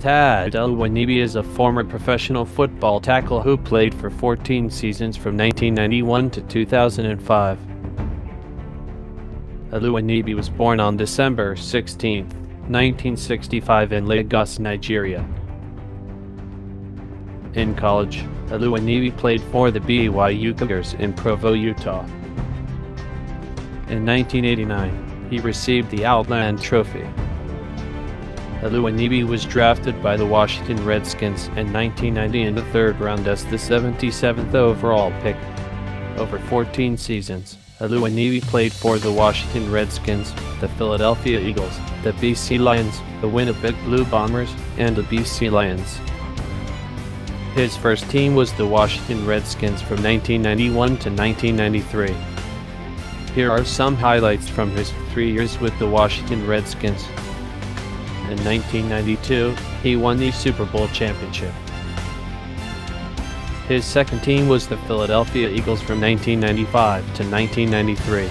Tad Elewonibi is a former professional football tackle who played for 14 seasons from 1991 to 2005. Elewonibi was born on December 16, 1965 in Lagos, Nigeria. In college, Elewonibi played for the BYU Cougars in Provo, Utah. In 1989, he received the Outland Trophy. Elewonibi was drafted by the Washington Redskins in 1990 in the third round as the 77th overall pick. Over 14 seasons, Elewonibi played for the Washington Redskins, the Philadelphia Eagles, the BC Lions, the Winnipeg Blue Bombers, and the BC Lions. His first team was the Washington Redskins from 1991 to 1993. Here are some highlights from his three years with the Washington Redskins. In 1992, he won the Super Bowl championship. His second team was the Philadelphia Eagles from 1995 to 1993.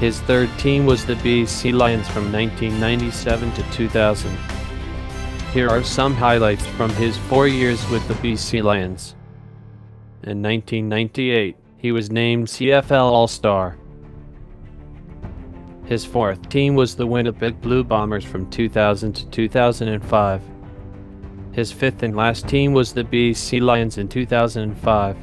His third team was the BC Lions from 1997 to 2000. Here are some highlights from his four years with the BC Lions. In 1998, he was named CFL All-Star. His fourth team was the Winnipeg Blue Bombers from 2000 to 2005. His fifth and last team was the BC Lions in 2005.